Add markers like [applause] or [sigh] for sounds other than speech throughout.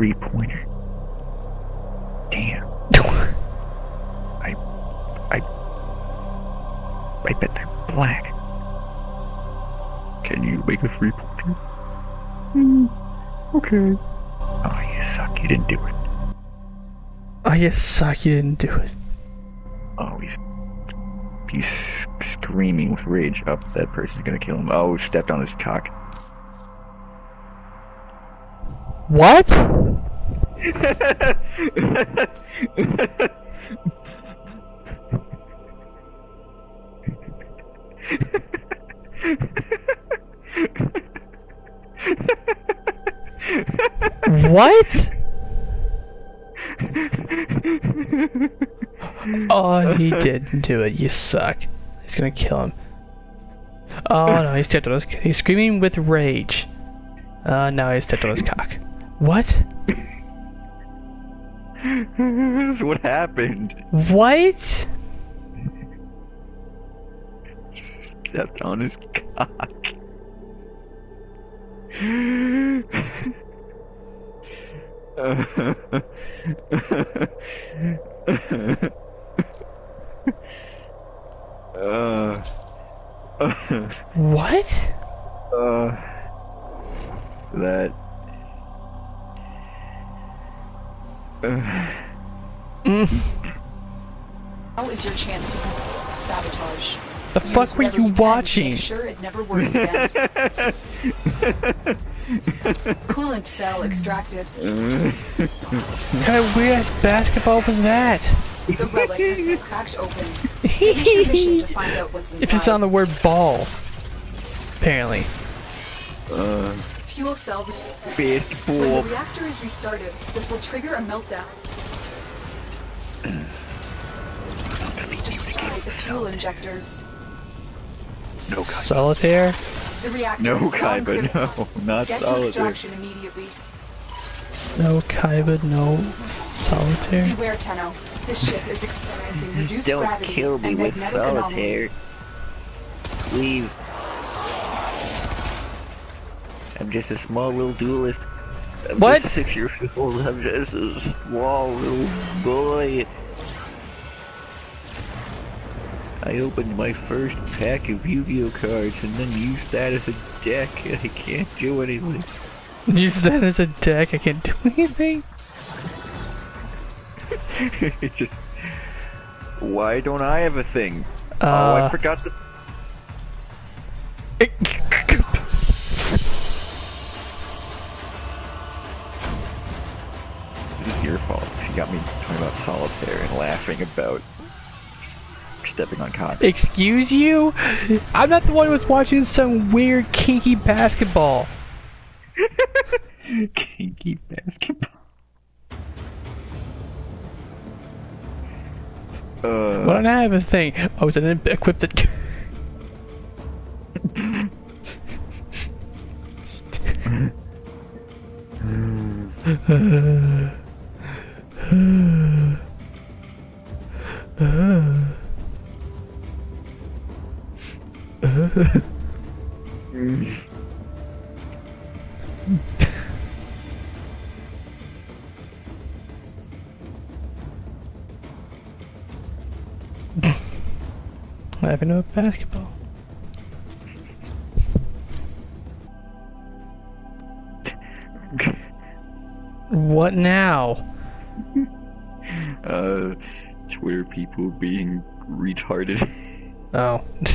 three pointer. Damn. [laughs] I, I, I bet they're black. Can you make a three pointer? Mm, okay. Oh, you suck. You didn't do it. Oh, you suck. You didn't do it. Oh, he's he's screaming with rage. Up, oh, that person's gonna kill him. Oh, stepped on his cock. What? What? oh, he didn't do it. You suck. He's gonna kill him. Oh no, he's stepped on his. He's screaming with rage. Uh, now he's stepped on his cock. What? [laughs] what happened? What? Stepped on his cock. uh, what? Uh, that. Now is your chance to sabotage. The Use fuck were you watching? Sure, it never works again. [laughs] Coolant cell extracted. what kind of weird basketball was that? The relic has been cracked open. [laughs] to find out what's inside. If it's on the word ball, apparently. Uh, Fuel cell baseball. When the reactor is restarted, this will trigger a meltdown. Destroy the fuel injectors. No, God. Solitaire? The reactor no, is Kaiba, no, not Get solitaire. To extraction immediately. No, Kaiba, no. Solitaire? Beware, Tenno. This ship is experiencing reduced Don't gravity kill me and with solitaire. anomalies. Leave. I'm just a small little duelist. I'm What? Just six years old. I'm just a small little boy. I opened my first pack of Yu-Gi-Oh cards and then used that as a deck. [laughs] I can't do anything. Use that as a deck, I can't do anything. [laughs] it's just. Why don't I have a thing? Uh, oh, I forgot the. [laughs] talking about solitaire and laughing about stepping on cock. Excuse you? I'm not the one who was watching some weird kinky basketball. [laughs] kinky basketball. Uh, Why don't I have a thing? Oh, is it equipped it? [laughs] [laughs] What happened to basketball? [laughs] what now? Uh, Twitter people being retarded. [laughs] Oh. [laughs]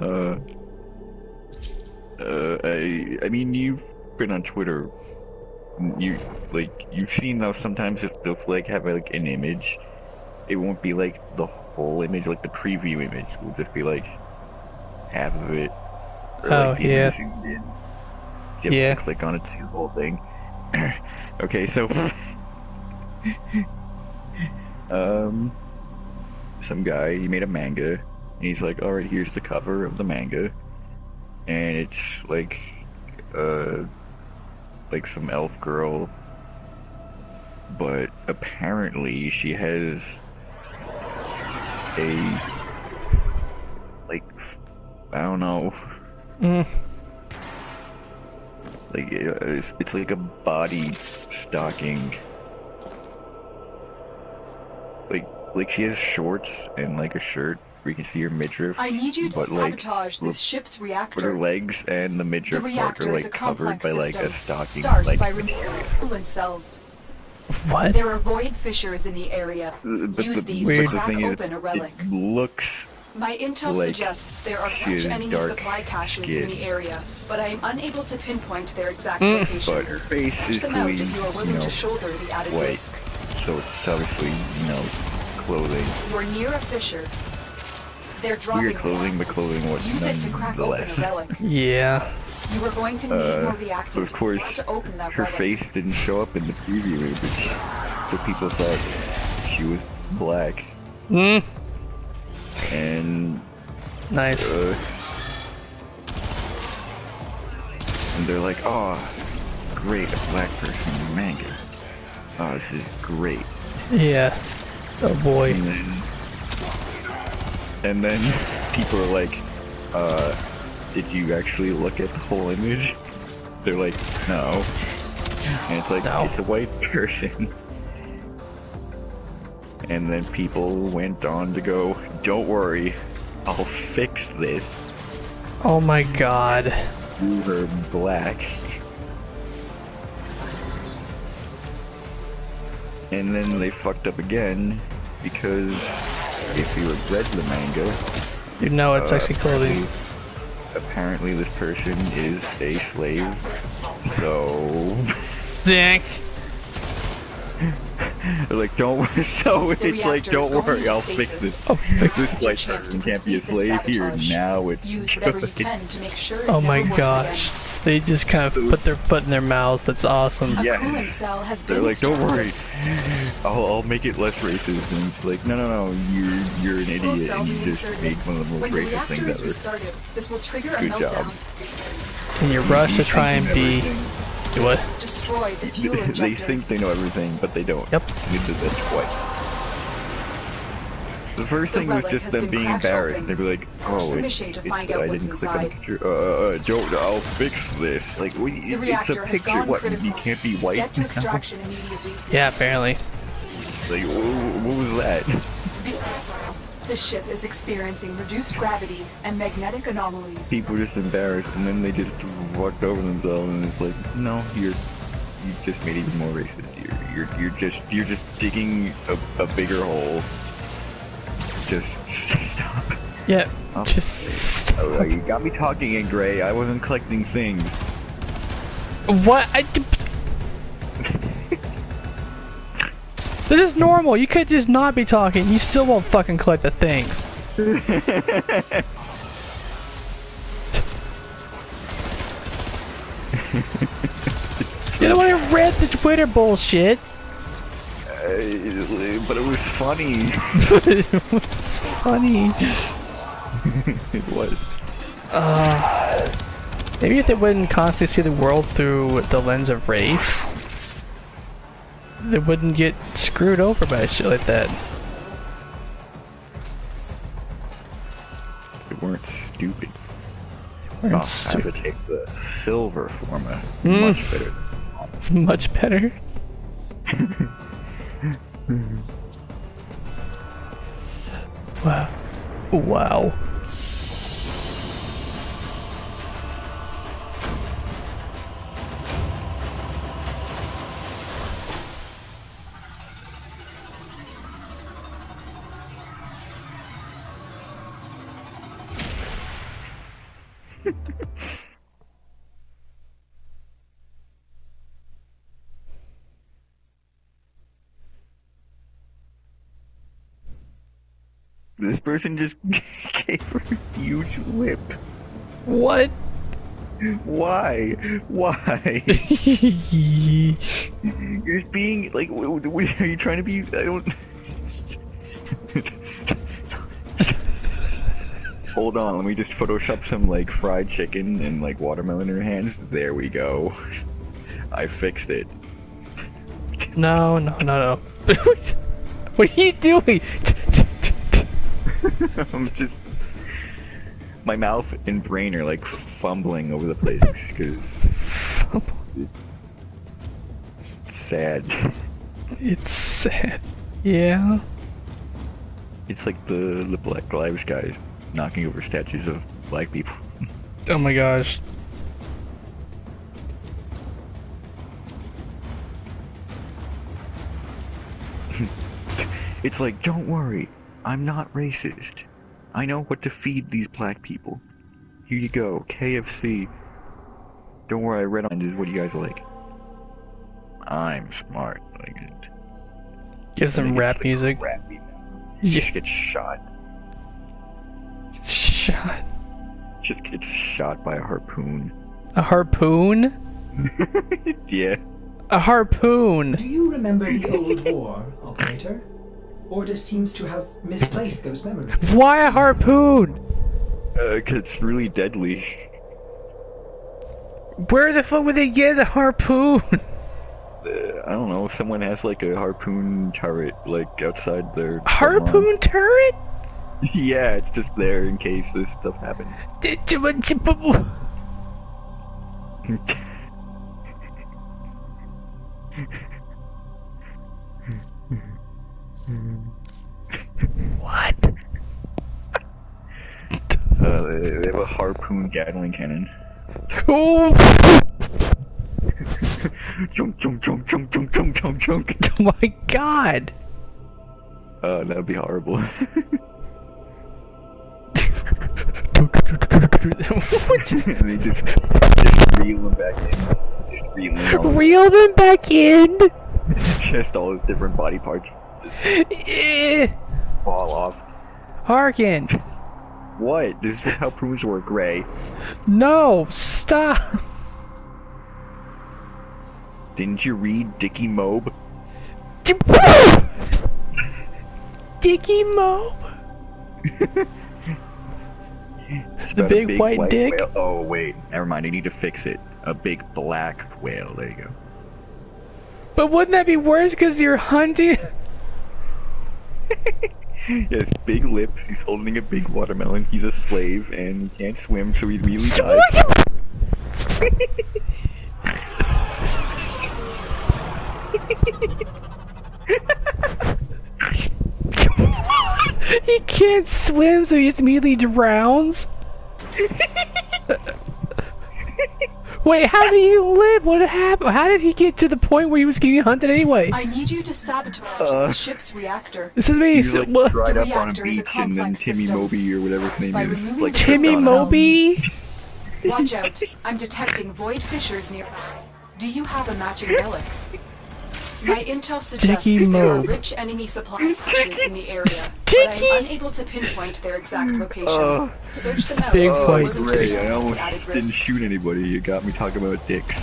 uh, uh, I, I mean, you've been on Twitter. You like you've seen though sometimes if they'll like have like an image, it won't be like the whole image, like the preview image. Will just be like half of it. Or, oh like, yeah. You have yeah. to click on it to see the whole thing. [coughs] okay, so [laughs] [laughs] um, some guy he made a manga, and he's like, "All right, here's the cover of the manga," and it's like, uh, like some elf girl, but apparently she has a like I don't know. Mm. Like uh, it's, it's like a body stocking. Like like she has shorts and like a shirt where you can see her midriff. I need you to but like sabotage this ship's but her legs and the The midriff part reactor are is a like covered complex by like system. a stocking Start like by removing coolant cells. What? There are void fissures in the area. Uh, but Use the, these but to Weird. the crack thing is, open a relic. it looks My intel like suggests there are she enemy supply caches skin. in the area, but I am unable to pinpoint their exact Mm. location. but her face Search is them out if you are willing you know, to shoulder the added white. risk. so it's obviously you know clothing. You are near a fissure. They're dropping Weird clothing, but clothing what Use it to crack open nonetheless. a relic. [laughs] Yeah. You are going to need Uh, more but reactors of course, to open that her relic. face didn't show up in the preview image, so people thought she was black. Mm. And Nice. uh, and they're like, "Oh, great, a black person in manga. Oh, this is great." Yeah. Oh boy. And then, and then [laughs] people are like, uh, "Did you actually look at the whole image?" They're like, "No." And it's like, No. it's a white [laughs] person. And then people went on to go, "Don't worry, I'll fix this." Oh my god. Her black. And then they fucked up again because if you had read the manga, You know it's uh, actually clothing. Apparently, this person is a slave. So, Dink. [laughs] they're like, don't. [laughs] So The it's like, don't worry, I'll stasis. fix this. Oh, fix This It's person can't be a complete this slave here. Now it's Use [laughs] whatever you good. can to make sure it Oh my gosh. again. They just kind of put their foot in their mouths. That's awesome. A Yes. coolant cell has They're like, don't worry, I'll, I'll make it less racist. And it's like, no, no, no, you're you're an idiot, and you just made one of the most racist things ever. this will trigger a Good job. meltdown. Can you rush to try and be do what? Destroy the [laughs] fuel they injectors. think they know everything, but they don't. Yep. You did that twice. The first The thing was just them being embarrassed. open. They'd be like, "Oh, it's, Permission to it's I didn't click on the inside. picture. Uh, uh, Joe, I'll fix this." Like, we, it's a picture. What? critical. You can't be white. Get to [laughs] extraction immediately. Yeah, apparently. Like, what was that? The ship is experiencing reduced gravity and magnetic anomalies. People were just embarrassed, and then they just walked over themselves, and it's like, no, you're. You just made it even more racist. You're, you're, you're just, you're just digging a, a bigger hole. Just [laughs] stop. Yeah. Oh. Just Oh, you got me talking in gray. I wasn't collecting things. what? I. This is normal. You could just not be talking. You still won't fucking collect the things. [laughs] You're the one who read the Twitter bullshit. Uh, but it was funny. it's [laughs] funny. it was. [laughs] Maybe if they wouldn't constantly see the world through the lens of race, they wouldn't get screwed over by shit like that. They weren't stupid. We're Oh, I would take the silver forma. Mm. Much better. [laughs] Much better. [laughs] wow. Wow. This person just [laughs] gave her huge lips. What? Why? Why? [laughs] You're just being like, are you trying to be? I don't. Hold on, let me just Photoshop some like fried chicken and like watermelon in her hands. There we go. [laughs] I fixed it. no, no, no, no. [laughs] what are you doing? [laughs] I'm just. My mouth and brain are like fumbling over the place because it's sad. It's sad. Yeah. It's like the the Black Lives guys knocking over statues of black people. Oh my gosh. [laughs] It's like, don't worry, I'm not racist. I know what to feed these black people. Here you go, KFC. Don't worry, I read on this. What you guys like? I'm smart. Like it. Give some rap music. Rappy. He Yeah. just gets shot. Shot. Just gets shot by a harpoon. A harpoon? [laughs] yeah. A harpoon! Do you remember the old war, operator? Ordis seems to have misplaced those memories. Why a harpoon? Uh, 'cause it's really deadly. Where the fuck would they get a harpoon? [laughs] Uh, I don't know. Someone has like a harpoon turret, like outside their front Harpoon turret? [laughs] yeah, it's just there in case this stuff happens. What? Uh, they, they have a harpoon Gatling cannon. Oh [laughs] Chunk, chunk, chunk, chunk, chunk, chunk, chunk, chunk. my god! Uh, that'd be horrible. [laughs] and they just, just reel them back in. Just reel them Reel them back in! just all the different body parts just Eh. fall off. Harken! What? This is how harpoons work, Ray. No! Stop! Didn't you read Dickie Mobe? Dicky Moe! [laughs] It's The a big white dick? whale. Oh wait, never mind. I need to fix it. A big black whale. There you go. But wouldn't that be worse because you're hunting? [laughs] He has big lips. He's holding a big watermelon. He's a slave and he can't swim, so he really dies. [laughs] [laughs] he can't swim, so he just immediately drowns? Wait, how did he live? What happened? How did he get to the point where he was getting hunted anyway? I need you to sabotage Uh. the ship's reactor. This is me. He's like [laughs] what? dried The up on a reactor is a beach, and then complex Timmy system. Moby or whatever his name is, removing like Timmy tripped on him. Moby? [laughs] Watch out. I'm detecting void fissures nearby. Do you have a matching relic? [laughs] My intel suggests Dicky there are Mobe. rich enemy supply caches in the area, but I'm unable to pinpoint their exact location. Uh. Search them out. Big if you're white willing to Ray, I almost didn't risk. shoot anybody. You got me talking about dicks.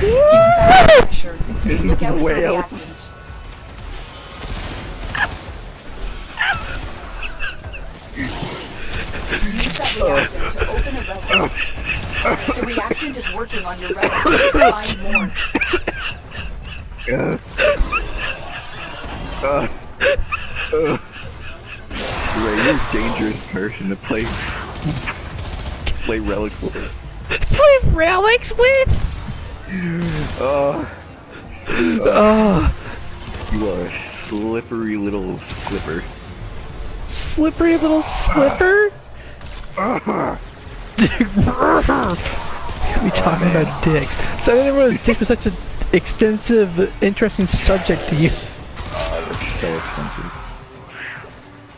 You found the fissure. Look out for Whale. reactant. Use that reactant to open a relic. [laughs] The reactant is working on your relic. Find more. Uh, uh, uh. Ray, you're a dangerous person to play play relics with. Play relics with? Uh, Oh, you are a slippery little slipper. slippery little slipper? [laughs] we talking about dicks. So I didn't realize dick was such an extensive, interesting subject to you. They're so extensive.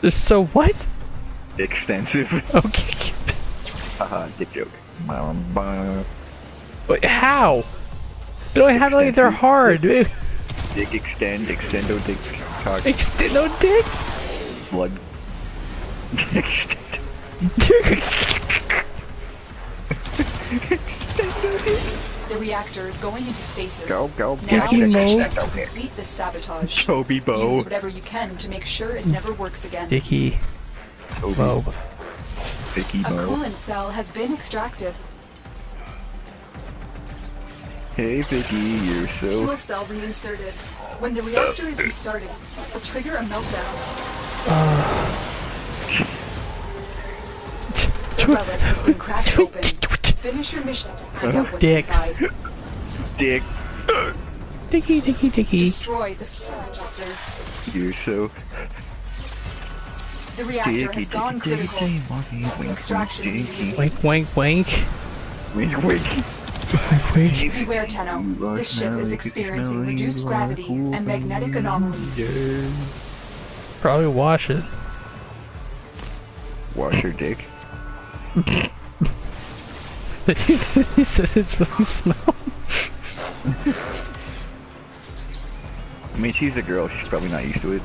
They're so what? Extensive. [laughs] Okay. Haha, dick joke. Ba-dum-ba. Uh, Wait, how? They don't have like they're hard. [laughs] Dick extend, extendo dick cock Extend no dick. blood. [laughs] extend. The reactor is going into stasis. Go, go, Now Dicky it's your Mo. chance to complete this sabotage. Toby Bow. Use whatever you can to make sure it never works again. Dicky Toby. Mo. Dicky A coolant cell has been extracted. Hey Vicky, you're so Fuel cell reinserted. When the reactor is restarted, it will trigger a meltdown. Ah. The relic has been cracked open. [laughs] Finish your mission. Find Dicks. [laughs] Dick, Dicky, dicky, dicky. Destroy the fuel injectors. you're so The reactor dicky, has dicky, gone dicky, critical. dicky, wink, wink, Extraction dicky, Wink, wink, wink. wink, wink. Wink. Beware, Tenno. This ship is experiencing reduced gravity and magnetic anomalies. Probably wash it. Wash your dick. [laughs] he said it's really. I mean, she's a girl. She's probably not used to it.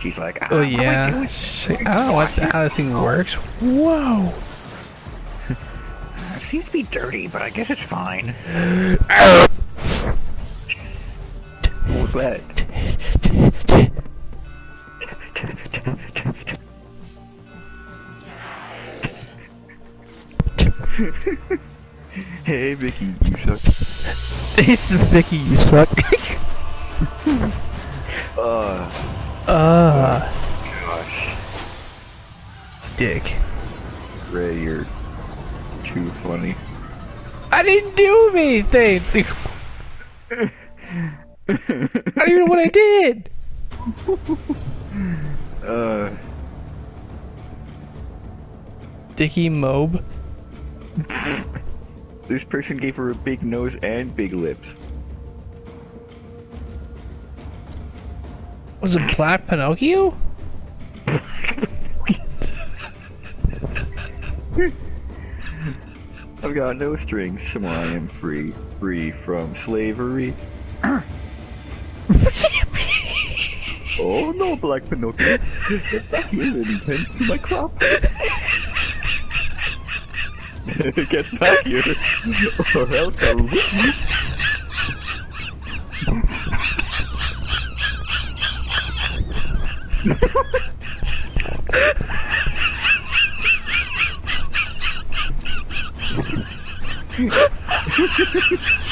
She's like, ah, Oh I do yeah. is She's like, I don't know what, how this thing works. Whoa. [laughs] It seems to be dirty, but I guess it's fine. what was that? [laughs] [laughs] hey, Vicky, you suck. [laughs] It's Vicky, you suck. [laughs] Uh, Ah, gosh. dick. Ray, you're too funny. I didn't do anything. I don't even know what I did. Uh, Dicky Mobe. This person gave her a big nose and big lips. Was it Black Pinocchio? I've got no strings, so I am free, free from slavery. [laughs] oh no, Black Pinocchio, get back here and tend to my crops. [laughs] get back here, or else I'll whip you. Free [laughs]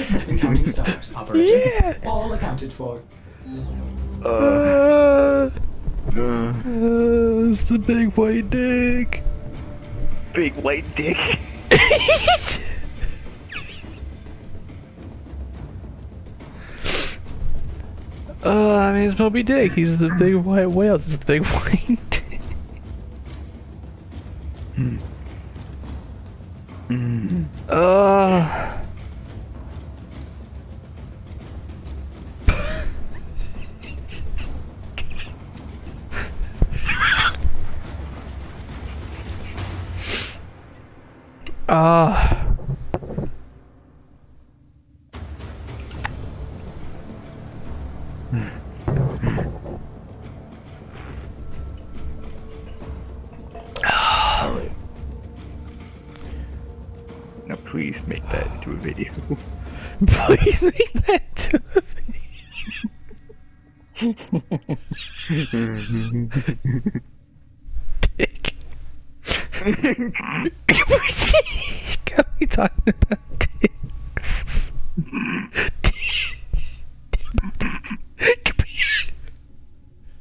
Ordis has been counting stars, [laughs] operator. Yeah. All accounted for. Uh, Uh, uh, uh, it's the big white dick. big white dick. [laughs] Uh, I mean, it's Moby Dick. He's the big white whale. It's the big [laughs] white dick. Uh. 아